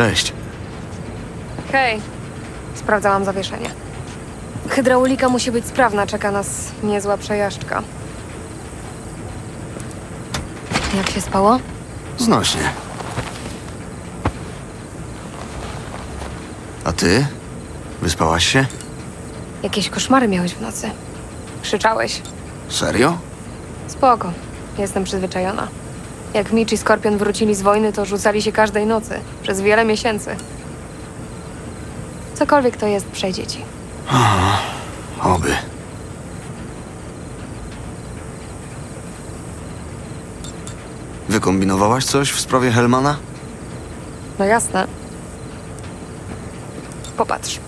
Cześć. Hej, sprawdzałam zawieszenie. Hydraulika musi być sprawna, czeka nas niezła przejażdżka. Jak się spało? Znośnie. A ty? Wyspałaś się? Jakieś koszmary miałeś w nocy. Krzyczałeś. Serio? Spoko, jestem przyzwyczajona. Jak Mitch i Skorpion wrócili z wojny, to rzucali się każdej nocy, przez wiele miesięcy. Cokolwiek to jest, przejdzie ci. Oby. Wykombinowałaś coś w sprawie Helmana? No jasne. Popatrz.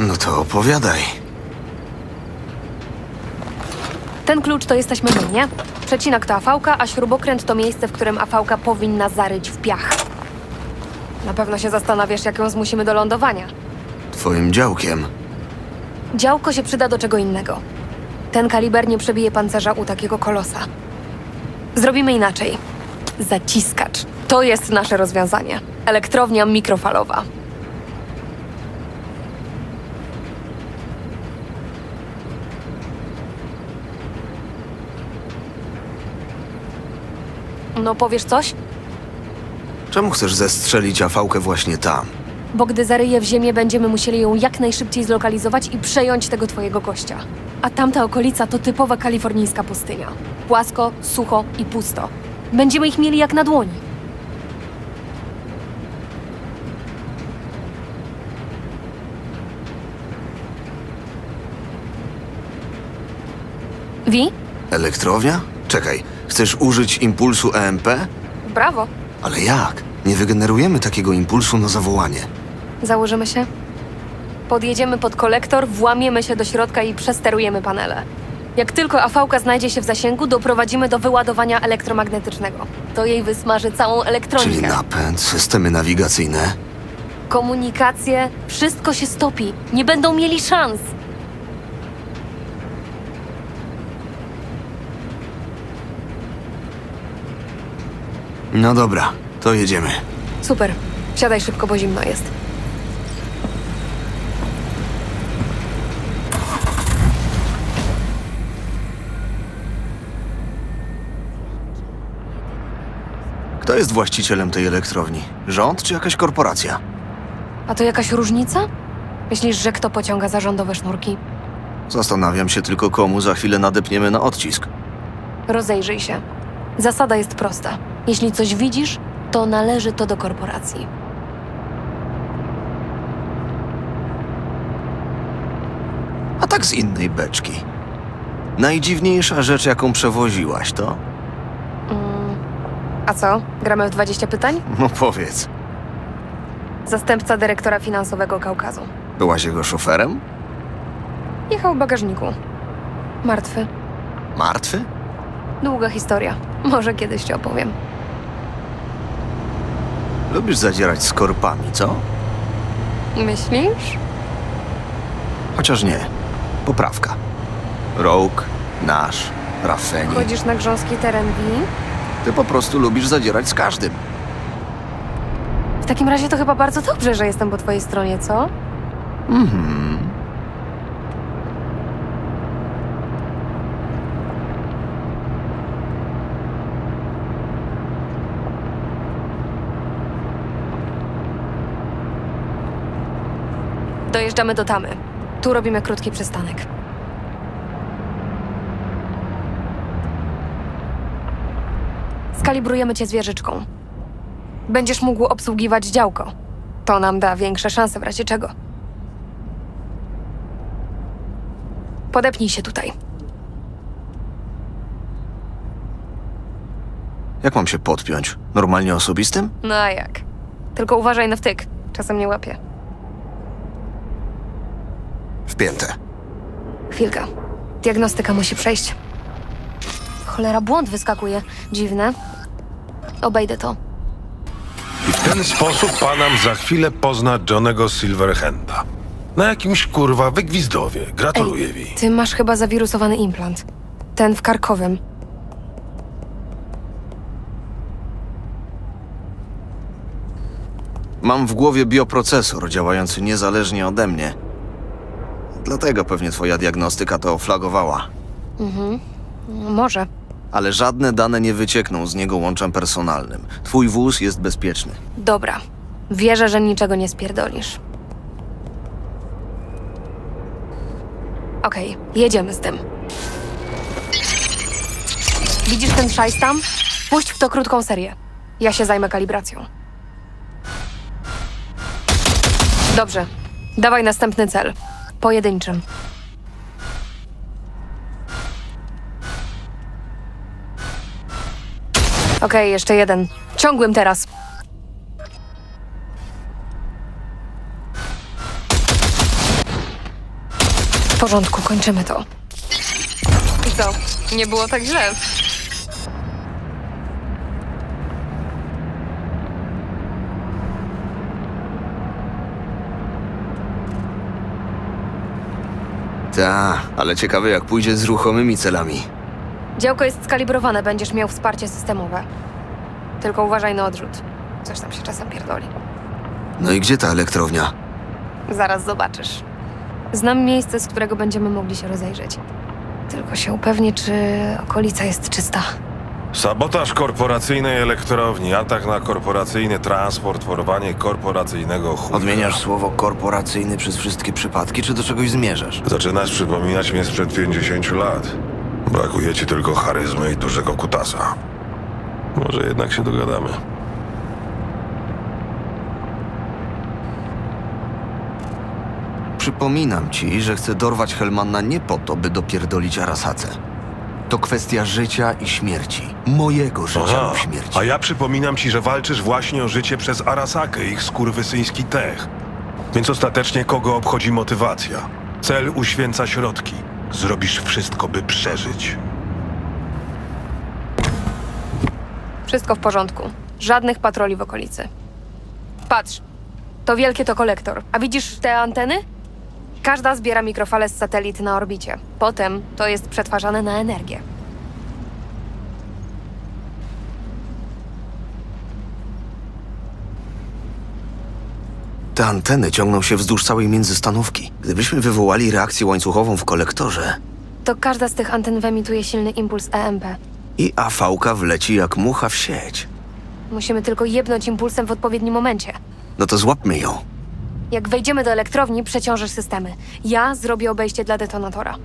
No to opowiadaj. Ten klucz to jesteśmy my, nie? Przecinak to afałka, a śrubokręt to miejsce, w którym afałka powinna zaryć w piach. Na pewno się zastanawiasz, jak ją zmusimy do lądowania. Twoim działkiem. Działko się przyda do czego innego. Ten kaliber nie przebije pancerza u takiego kolosa. Zrobimy inaczej. Zaciskacz. To jest nasze rozwiązanie. Elektrownia mikrofalowa. No powiesz coś? Czemu chcesz zestrzelić afałkę właśnie tam? Bo gdy zaryje w ziemię, będziemy musieli ją jak najszybciej zlokalizować i przejąć tego twojego gościa. A tamta okolica to typowa kalifornijska pustynia. Płasko, sucho i pusto. Będziemy ich mieli jak na dłoni. Wi? Elektrownia? Czekaj, chcesz użyć impulsu EMP? Brawo. Ale jak? Nie wygenerujemy takiego impulsu na zawołanie. Założymy się? Podjedziemy pod kolektor, włamiemy się do środka i przesterujemy panele. Jak tylko afałka znajdzie się w zasięgu, doprowadzimy do wyładowania elektromagnetycznego. To jej wysmaży całą elektronikę. Czyli napęd, systemy nawigacyjne. Komunikacje, wszystko się stopi. Nie będą mieli szans. No dobra, to jedziemy. Super. Siadaj szybko, bo zimno jest. Kto jest właścicielem tej elektrowni? Rząd czy jakaś korporacja? A to jakaś różnica? Myślisz, że kto pociąga zarządowe sznurki? Zastanawiam się tylko, komu za chwilę nadepniemy na odcisk. Rozejrzyj się. Zasada jest prosta. Jeśli coś widzisz, to należy to do korporacji. A tak z innej beczki. Najdziwniejsza rzecz, jaką przewoziłaś, to? A co? Gramy w 20 pytań? No powiedz, Zastępca dyrektora finansowego Kaukazu. byłaś jego szoferem? Jechał w bagażniku. Martwy. Martwy? Długa historia. Może kiedyś ci opowiem. Lubisz zadzierać z korpami, co? Myślisz? Chociaż nie. Poprawka. Rogue, nasz, Rafeni. Chodzisz na grząski teren Wii? Ty po prostu lubisz zadzierać z każdym. W takim razie to chyba bardzo dobrze, że jestem po twojej stronie, co? Mhm. Dojeżdżamy do Tamy. Tu robimy krótki przystanek. Skalibrujemy cię zwierzyczką. Będziesz mógł obsługiwać działko. To nam da większe szanse w razie czego. Podepnij się tutaj. Jak mam się podpiąć? Normalnie osobistym? No a jak? Tylko uważaj na wtyk. Czasem nie łapie. Wpięte. Chwilka. Diagnostyka musi przejść. Cholera, błąd wyskakuje. Dziwne. Obejdę to. I w ten sposób panam za chwilę pozna Johnego Silverhanda. Na jakimś kurwa wygwizdowie. Gratuluję wi. Ty masz chyba zawirusowany implant. Ten w karkowym. Mam w głowie bioprocesor działający niezależnie ode mnie. Dlatego pewnie twoja diagnostyka to flagowała. Może. Ale żadne dane nie wyciekną z niego łączem personalnym. Twój wóz jest bezpieczny. Dobra. Wierzę, że niczego nie spierdolisz. Okej, jedziemy z tym. Widzisz ten szajs tam? Puść w to krótką serię. Ja się zajmę kalibracją. Dobrze. Dawaj następny cel. Pojedynczym. Okej, jeszcze jeden. Ciągłym teraz. W porządku, kończymy to. I co? Nie było tak źle. Ta, ale ciekawe jak pójdzie z ruchomymi celami. Działko jest skalibrowane, będziesz miał wsparcie systemowe. Tylko uważaj na odrzut. Coś tam się czasem pierdoli. No i gdzie ta elektrownia? Zaraz zobaczysz. Znam miejsce, z którego będziemy mogli się rozejrzeć. Tylko się upewnię, czy okolica jest czysta. Sabotaż korporacyjnej elektrowni, atak na korporacyjny transport, porwanie korporacyjnego chuja. Odmieniasz słowo korporacyjny przez wszystkie przypadki, czy do czegoś zmierzasz? Zaczynasz przypominać mnie sprzed 50 lat. Brakuje ci tylko charyzmy i dużego kutasa. Może jednak się dogadamy. Przypominam ci, że chcę dorwać Helmana nie po to, by dopierdolić Arasace. To kwestia życia i śmierci. Mojego życia Aha, lub śmierci. a ja przypominam ci, że walczysz właśnie o życie przez Arasakę, ich skurwysyński tech. Więc ostatecznie kogo obchodzi motywacja? Cel uświęca środki. Zrobisz wszystko, by przeżyć. Wszystko w porządku. Żadnych patroli w okolicy. Patrz, to wielkie to kolektor. A widzisz te anteny? Każda zbiera mikrofale z satelit na orbicie. Potem to jest przetwarzane na energię. Te anteny ciągną się wzdłuż całej międzystanówki. Gdybyśmy wywołali reakcję łańcuchową w kolektorze To każda z tych anten wyemituje silny impuls EMP. i AV-ka wleci jak mucha w sieć. Musimy tylko jebnąć impulsem w odpowiednim momencie. No to złapmy ją. Jak wejdziemy do elektrowni, przeciążysz systemy. Ja zrobię obejście dla detonatora.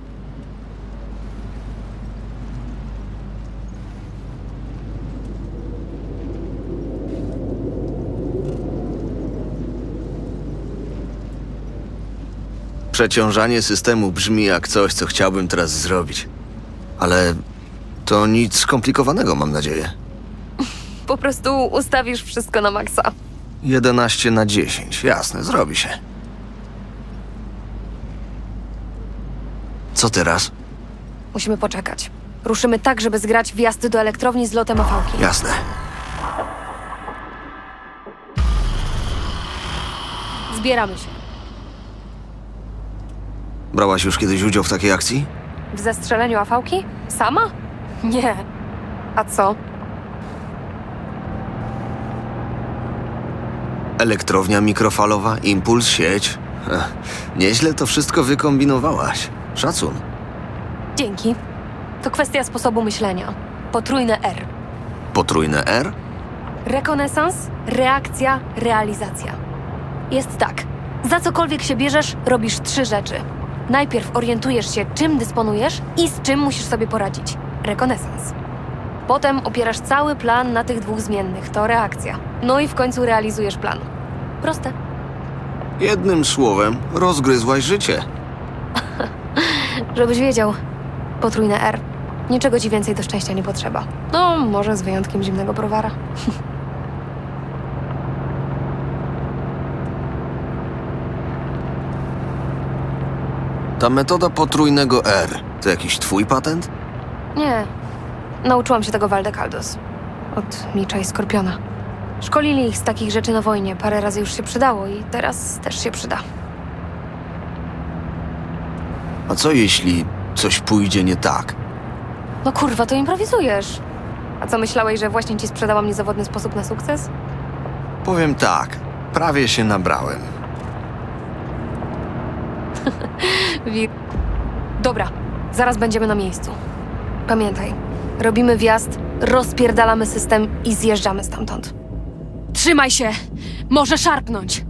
Przeciążanie systemu brzmi jak coś, co chciałbym teraz zrobić. Ale to nic skomplikowanego, mam nadzieję. Po prostu ustawisz wszystko na maksa. 11 na 10. Jasne, zrobi się. Co teraz? Musimy poczekać. Ruszymy tak, żeby zgrać wjazd do elektrowni z lotem afałki. Jasne. Zbieramy się. Brałaś już kiedyś udział w takiej akcji? W zestrzeleniu afałki? Sama? Nie. A co? Elektrownia mikrofalowa, impuls, sieć. Nieźle to wszystko wykombinowałaś. Szacun. Dzięki. To kwestia sposobu myślenia. Potrójne R. Potrójne R? Rekonesans, reakcja, realizacja. Jest tak. Za cokolwiek się bierzesz, robisz trzy rzeczy. Najpierw orientujesz się, czym dysponujesz i z czym musisz sobie poradzić. Rekonesans. Potem opierasz cały plan na tych dwóch zmiennych. To reakcja. No i w końcu realizujesz plan. Proste. Jednym słowem, rozgryzłaś życie. Żebyś wiedział. Potrójne R. Niczego ci więcej do szczęścia nie potrzeba. No, może z wyjątkiem zimnego browara. Ta metoda potrójnego R to jakiś twój patent? Nie. Nauczyłam się tego Waldecaldos. Od Micza i Skorpiona. Szkolili ich z takich rzeczy na wojnie. Parę razy już się przydało i teraz też się przyda. A co jeśli coś pójdzie nie tak? No kurwa, to improwizujesz. A co myślałeś, że właśnie ci sprzedałam niezawodny sposób na sukces? Powiem tak, prawie się nabrałem. Dobra, zaraz będziemy na miejscu. Pamiętaj, robimy wjazd, rozpierdalamy system i zjeżdżamy stamtąd. Trzymaj się! Może szarpnąć!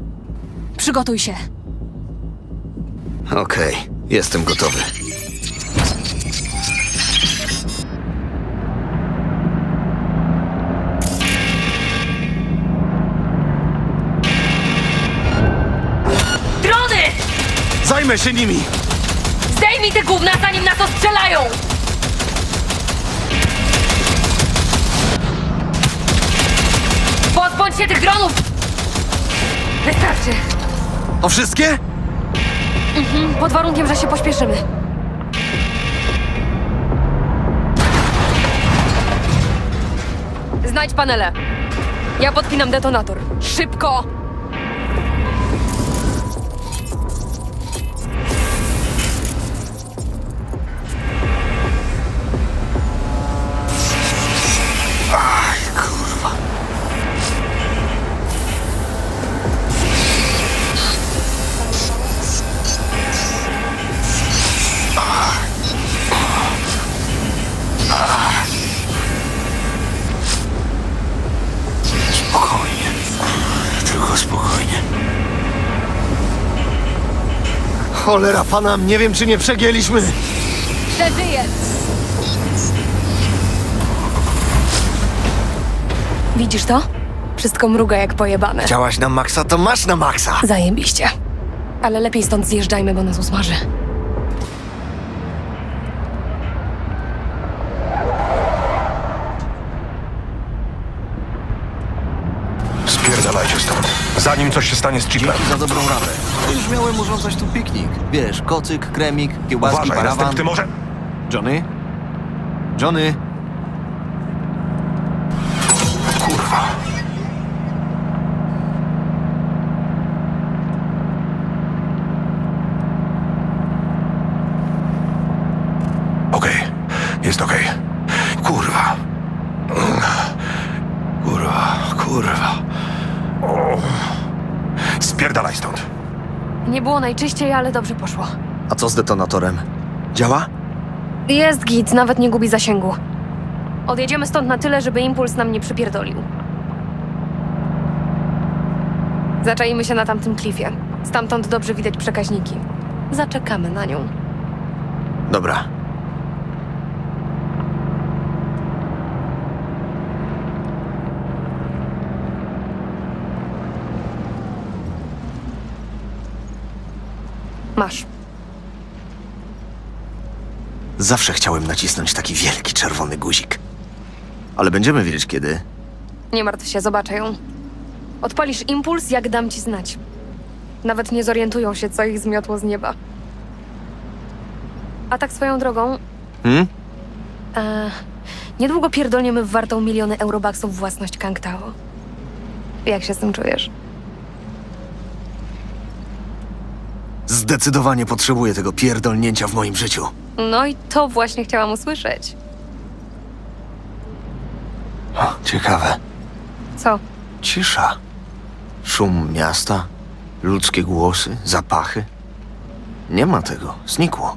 Przygotuj się. Okej, jestem gotowy. Drony! Zajmę się nimi! Zdejmij te gówna, zanim nas ostrzelają! Się tych dronów! Wystarczy. O wszystkie? Pod warunkiem, że się pośpieszymy. Znajdź panele. Ja podpinam detonator. Szybko! Cholera pana, nie wiem czy nie przegięliśmy. Przeżyję! Widzisz to? Wszystko mruga jak pojebane. Chciałaś na maksa, to masz na maksa. Zajebiście. Ale lepiej stąd zjeżdżajmy, bo nas usmaży. Spierdalajcie stąd. Zanim coś się stanie z chipem. Dzięki za dobrą radę. Już miałem urządzać tu piknik. Wiesz, kocyk, kremik, kiełbaski, Uważaj, parawan. następny może... Johnny? Johnny? Kurwa. Okej, jest okej. Kurwa. Kurwa, kurwa. O. Spierdalaj stąd. Nie było najczyściej, ale dobrze poszło. A co z detonatorem? Działa? Jest git, nawet nie gubi zasięgu. Odjedziemy stąd na tyle, żeby impuls nam nie przypierdolił. Zaczaimy się na tamtym klifie. Stamtąd dobrze widać przekaźniki. Zaczekamy na nią. Dobra. Masz. Zawsze chciałem nacisnąć taki wielki czerwony guzik. Ale będziemy wiedzieć kiedy. Nie martw się, zobaczę ją. Odpalisz impuls, jak dam ci znać. Nawet nie zorientują się, co ich zmiotło z nieba. A tak swoją drogą, Hmm? e, niedługo pierdolniemy w wartą miliony eurobaksów własność Kang Tao. Jak się z tym czujesz? Zdecydowanie potrzebuję tego pierdolnięcia w moim życiu. No i to właśnie chciałam usłyszeć. O, ciekawe. Co? Cisza. Szum miasta, ludzkie głosy, zapachy. Nie ma tego, znikło.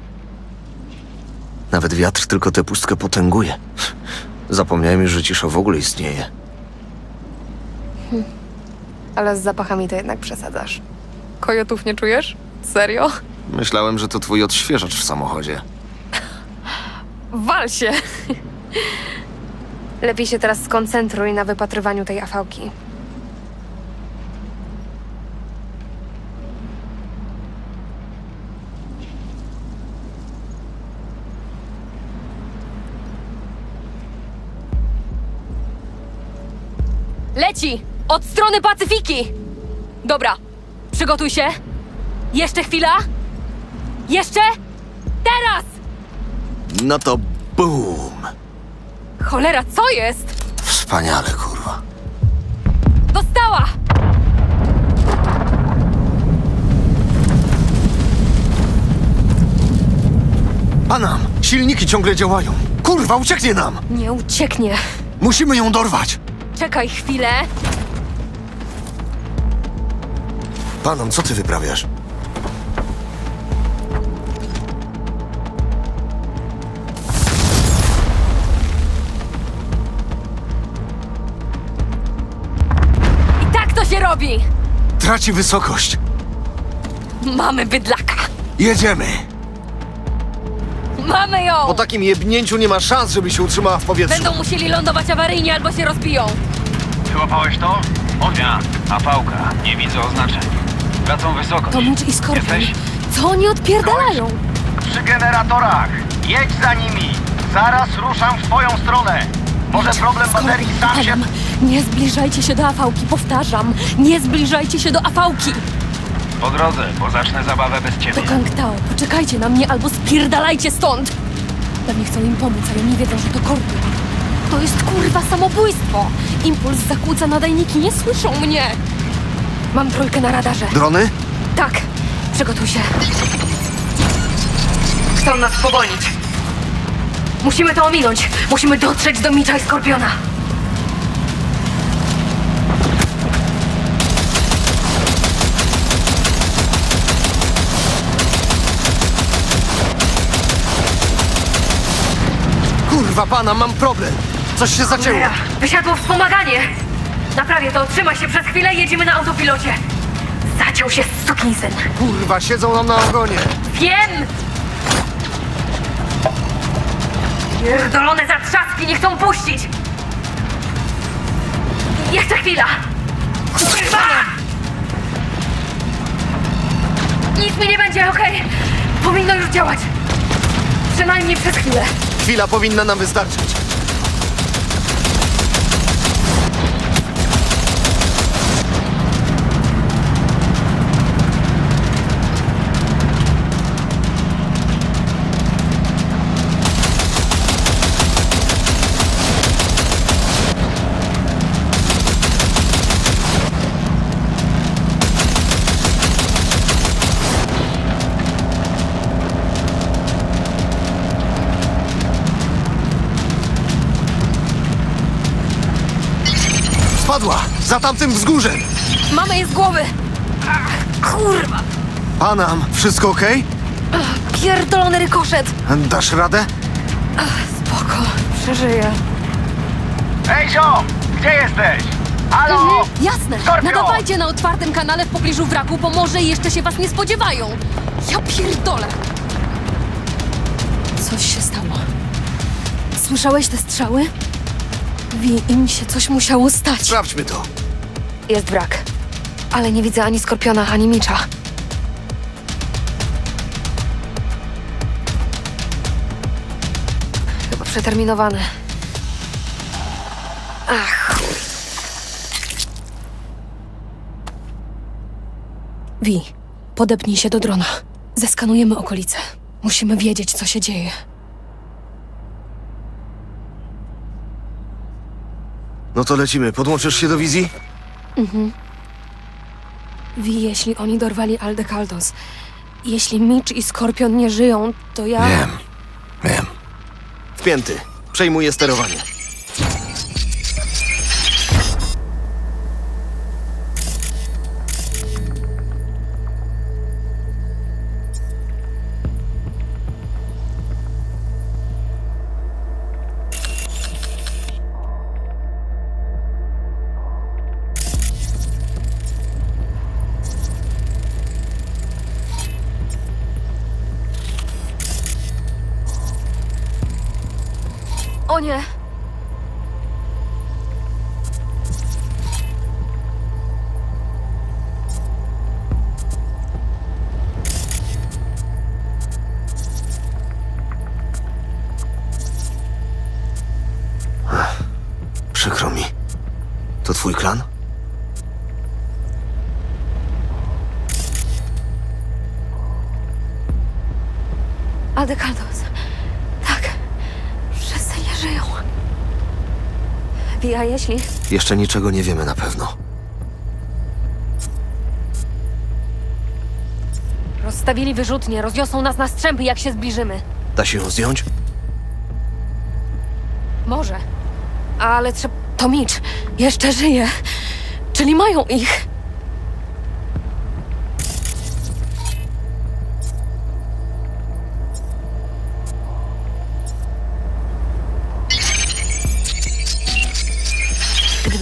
Nawet wiatr tylko tę pustkę potęguje. Zapomniałem już, że cisza w ogóle istnieje. Ale z zapachami to jednak przesadzasz. Kojotów nie czujesz? Serio? Myślałem, że to twój odświeżacz w samochodzie. Wal się! Lepiej się teraz skoncentruj na wypatrywaniu tej afałki. Leci! Od strony Pacyfiki! Dobra, przygotuj się. Jeszcze chwila. Jeszcze? Teraz! No to BUM! Cholera, co jest? Wspaniale, kurwa. Dostała! Panam, silniki ciągle działają. Kurwa, ucieknie nam! Nie ucieknie. Musimy ją dorwać! Czekaj chwilę. Panom, co ty wyprawiasz? Robi! Traci wysokość. Mamy bydlaka. Jedziemy! Mamy ją! Po takim jebnięciu nie ma szans, żeby się utrzymała w powietrzu. Będą musieli lądować awaryjnie albo się rozbiją. Wyłapałeś to? Ognia, apałka, nie widzę oznaczeń. Wracą wysoko. To Mitch i Skorpion. Jesteś? Co oni odpierdalają? Przy generatorach! Jedź za nimi! Zaraz ruszam w twoją stronę! Może problem baterii sam się... Nie zbliżajcie się do afałki, powtarzam. Nie zbliżajcie się do afałki. Po drodze, bo zacznę zabawę bez To ciebie. Kang Tao, poczekajcie na mnie albo spierdalajcie stąd! Pewnie chcą im pomóc, ale nie wiedzą, że to Korpion. To jest kurwa samobójstwo! Impuls zakłóca nadajniki, nie słyszą mnie! Mam trójkę na radarze. Drony? Tak, przygotuj się. Chcą nas spowolnić. Musimy to ominąć. Musimy dotrzeć do Micza i Skorpiona. Kurwa, pana, mam problem. Coś się zacięło. Cholera, Wysiadło wspomaganie! Naprawię to, trzymaj się przez chwilę, jedziemy na autopilocie. Zaciął się sukinsyn. Kurwa, siedzą nam na ogonie. Wiem! Pierdolone zatrzaski nie chcą puścić! Jeszcze chwila! Kurwa! Nic mi nie będzie, okej? Powinno już działać. Przynajmniej przez chwilę. Chwila powinna nam wystarczyć. Za tamtym wzgórzem! Mamy je z głowy! Ach, kurwa! Panam, wszystko okej? Pierdolony rykoszet! Dasz radę? Spoko, przeżyję. Ej, zio! Gdzie jesteś? Halo! Mhm, jasne! Skorpio! Nadawajcie na otwartym kanale w pobliżu wraku, bo może jeszcze się was nie spodziewają! Ja pierdolę! Coś się stało. Słyszałeś te strzały? Wi, im się coś musiało stać. Sprawdźmy to. Jest brak, Ale nie widzę ani Skorpiona, ani Micza. Chyba przeterminowany. Ach. Wi, podepnij się do drona. Zeskanujemy okolice. Musimy wiedzieć, co się dzieje. No to lecimy. Podłączysz się do wizji? Wi, jeśli oni dorwali Aldekaldos, jeśli Mitch i Skorpion nie żyją, to ja... Wiem. Wiem. Wpięty. Przejmuję sterowanie. Jeszcze niczego nie wiemy na pewno. Rozstawili wyrzutnie, rozniosą nas na strzępy, jak się zbliżymy. Da się ją zdjąć? Może. Ale trzeba... To Mitch. Jeszcze żyje. Czyli mają ich.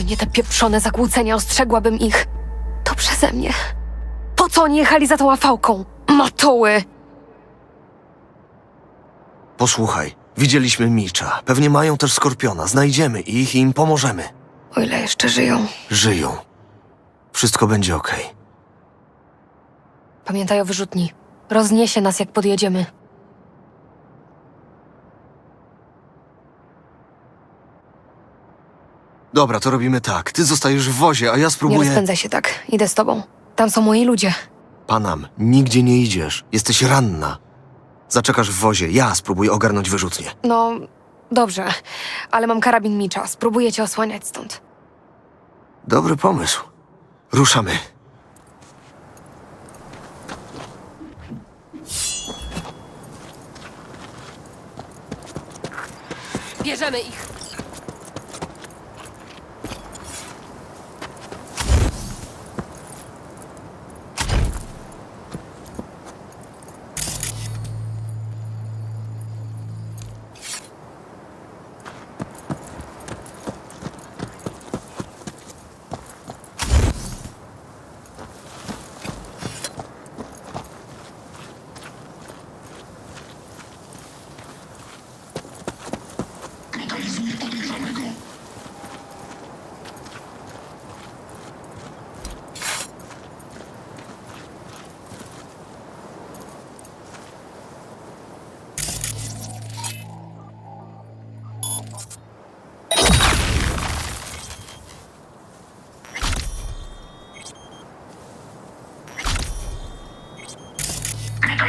Nie te pieprzone zakłócenia, ostrzegłabym ich. To przeze mnie. Po co oni jechali za tą afałką? Matoły! Posłuchaj. Widzieliśmy Micza. Pewnie mają też Skorpiona. Znajdziemy ich i im pomożemy. O ile jeszcze żyją. Żyją. Wszystko będzie okej. Pamiętaj o wyrzutni. Rozniesie nas, jak podjedziemy. Dobra, to robimy tak. Ty zostajesz w wozie, a ja Nie spróbuję... rozpędzaj się tak. Idę z tobą. Tam są moi ludzie. Panam, nigdzie nie idziesz. Jesteś ranna. Zaczekasz w wozie. Ja spróbuję ogarnąć wyrzutnię. No, dobrze. Ale mam karabin Micza. Spróbuję cię osłaniać stąd. Dobry pomysł. Ruszamy. Bierzemy ich.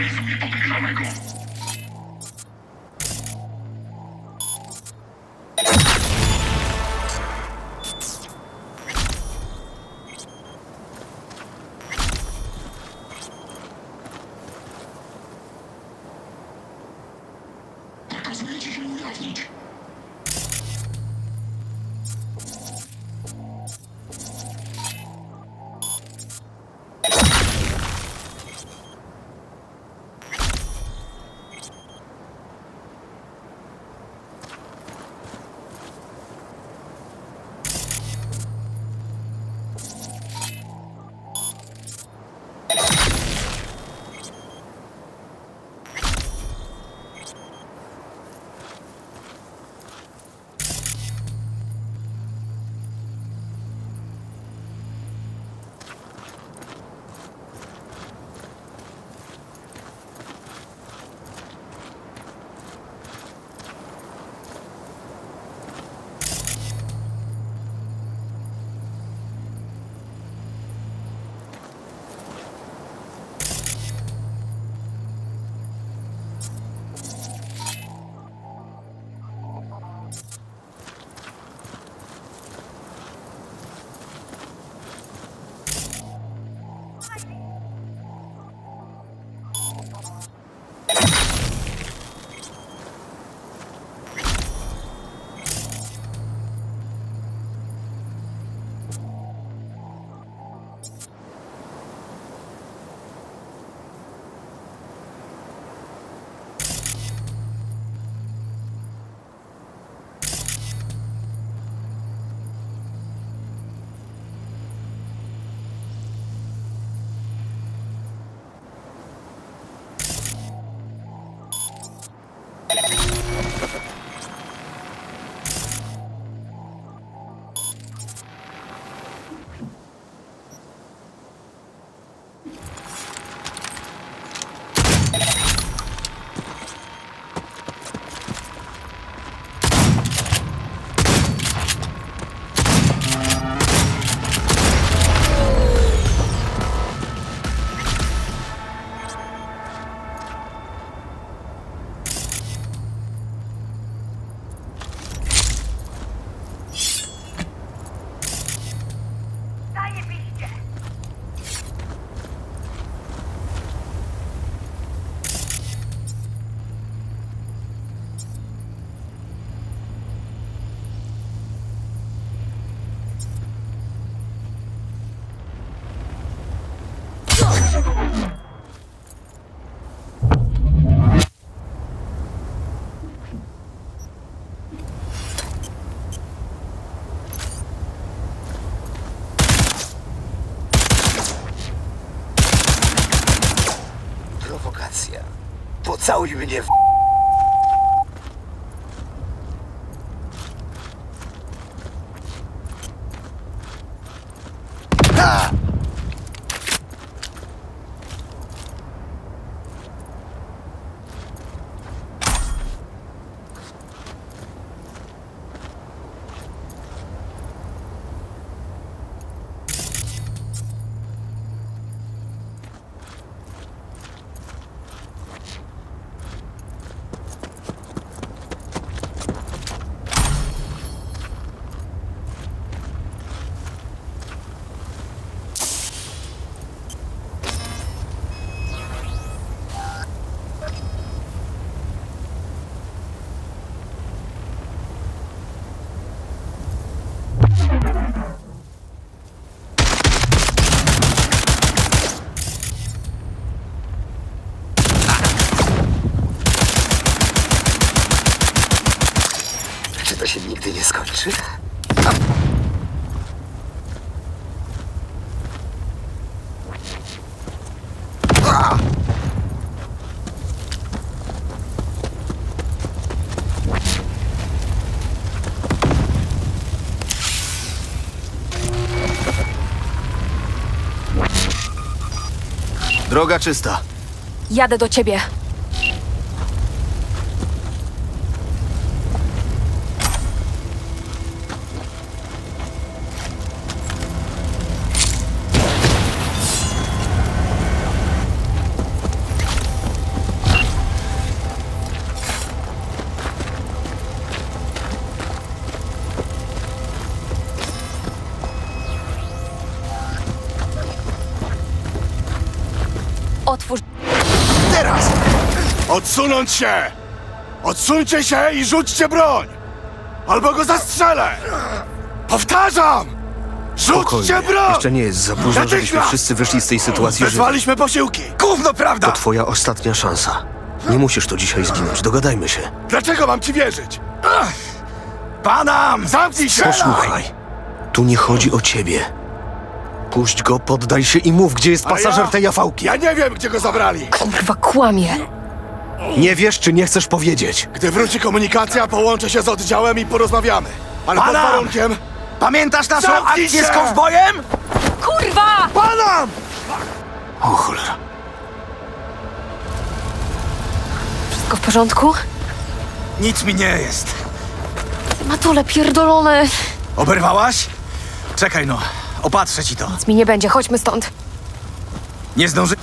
ils oublient de. Droga czysta. Jadę do ciebie. Odsunąć się! Odsuńcie się i rzućcie broń! Albo go zastrzelę! Powtarzam! Rzućcie Spokojnie. broń! Jeszcze nie jest za późno, żebyśmy Natychmiast! wszyscy wyszli z tej sytuacji żywi. Wezwaliśmy posiłki! Gówno prawda! To twoja ostatnia szansa. Nie musisz tu dzisiaj zginąć, dogadajmy się. Dlaczego mam ci wierzyć? Panam! Zamknij się! Posłuchaj, tu nie chodzi o ciebie. Puść go, poddaj się i mów, gdzie jest A pasażer ja? tej afałki. Ja nie wiem, gdzie go zabrali! Kurwa, kłamie. Nie wiesz, czy nie chcesz powiedzieć. Gdy wróci komunikacja, połączę się z oddziałem i porozmawiamy. Ale pod Panam! warunkiem... Pamiętasz naszą Zamknij akcję z się! kowbojem? Kurwa! Panam! O cholera. Wszystko w porządku? Nic mi nie jest. Matule pierdolone. Oberwałaś? Czekaj no, opatrzę ci to. Nic mi nie będzie, chodźmy stąd. Nie zdąży...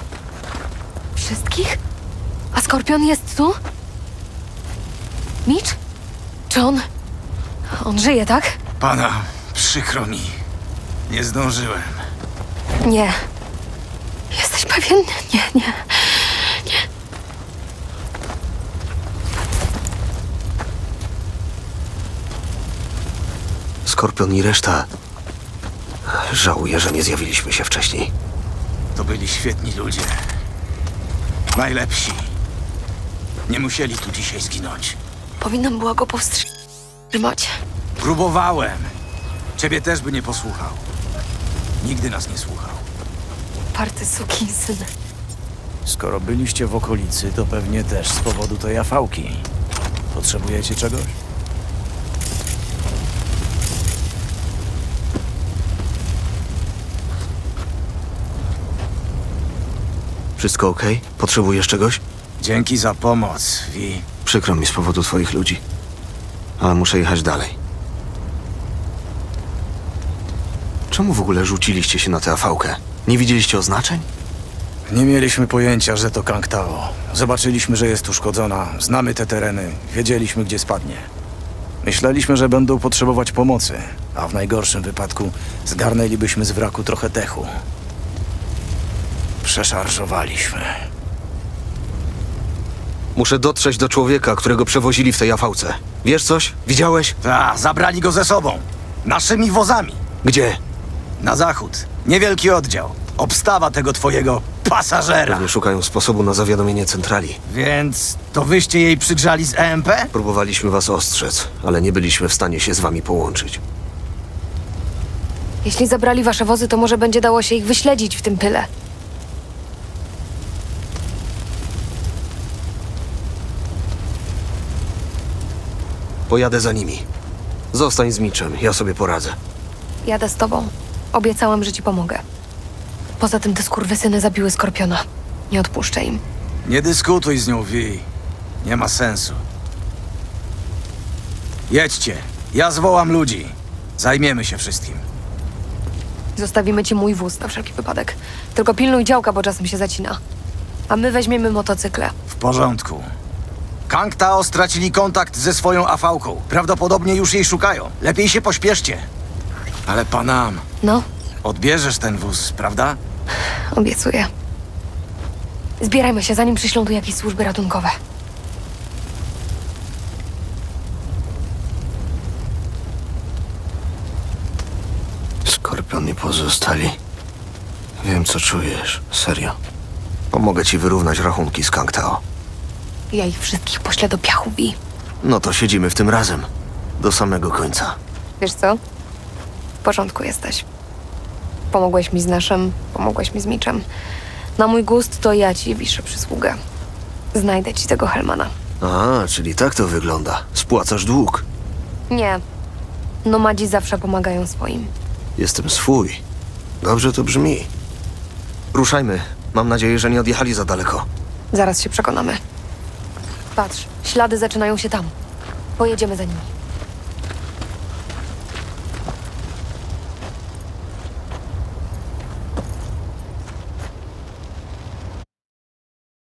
Wszystkich? A Skorpion jest tu? Mitch? Czy on... On żyje, tak? Pana, przykro mi. Nie zdążyłem. Nie. Jesteś pewien? Nie, nie. Skorpion i reszta. Żałuję, że nie zjawiliśmy się wcześniej. To byli świetni ludzie. Najlepsi. Nie musieli tu dzisiaj zginąć. Powinnam była go powstrzymać. Próbowałem. Ciebie też by nie posłuchał. Nigdy nas nie słuchał. Party syn. Skoro byliście w okolicy, to pewnie też z powodu tej afałki. Potrzebujecie czegoś? Wszystko ok? Potrzebujesz czegoś? Dzięki za pomoc, Vi. Przykro mi z powodu twoich ludzi. Ale muszę jechać dalej. Czemu w ogóle rzuciliście się na tę afałkę? Nie widzieliście oznaczeń? Nie mieliśmy pojęcia, że to Kangtao. Zobaczyliśmy, że jest uszkodzona, znamy te tereny, wiedzieliśmy, gdzie spadnie. Myśleliśmy, że będą potrzebować pomocy, a w najgorszym wypadku zgarnęlibyśmy z wraku trochę techu. Przeszarżowaliśmy. Muszę dotrzeć do człowieka, którego przewozili w tej afałce. Wiesz coś? Widziałeś? Ta, zabrali go ze sobą. Naszymi wozami. Gdzie? Na zachód. Niewielki oddział. Obstawa tego twojego pasażera. Pewnie szukają sposobu na zawiadomienie centrali. Więc to wyście jej przygrzali z EMP? Próbowaliśmy was ostrzec, ale nie byliśmy w stanie się z wami połączyć. Jeśli zabrali wasze wozy, to może będzie dało się ich wyśledzić w tym pyle. Pojadę za nimi. Zostań z Miczem, ja sobie poradzę. Jadę z tobą. Obiecałam, że ci pomogę. Poza tym te skurwysyny zabiły Skorpiona. Nie odpuszczę im. Nie dyskutuj z nią, Wi. Nie ma sensu. Jedźcie. Ja zwołam ludzi. Zajmiemy się wszystkim. Zostawimy ci mój wóz na wszelki wypadek. Tylko pilnuj działka, bo czasem się zacina. A my weźmiemy motocykle. W porządku. Kang Tao stracili kontakt ze swoją afałką. Prawdopodobnie już jej szukają. Lepiej się pośpieszcie. Ale Panam, No, odbierzesz ten wóz, prawda? obiecuję. Zbierajmy się, zanim przyślą tu jakieś służby ratunkowe. Skorpion i pozostali. Wiem, co czujesz. Serio. Pomogę ci wyrównać rachunki z Kangtao. Ja ich wszystkich poślę do piachu, Wi. No to siedzimy w tym razem. Do samego końca. Wiesz co? W porządku jesteś. Pomogłeś mi z naszym, pomogłeś mi z Miczem. Na mój gust to ja ci wiszę przysługę. Znajdę ci tego Helmana. A, czyli tak to wygląda. Spłacasz dług. Nie. Nomadzi zawsze pomagają swoim. Jestem swój. Dobrze to brzmi. Ruszajmy. Mam nadzieję, że nie odjechali za daleko. Zaraz się przekonamy. Patrz, ślady zaczynają się tam. Pojedziemy za nimi.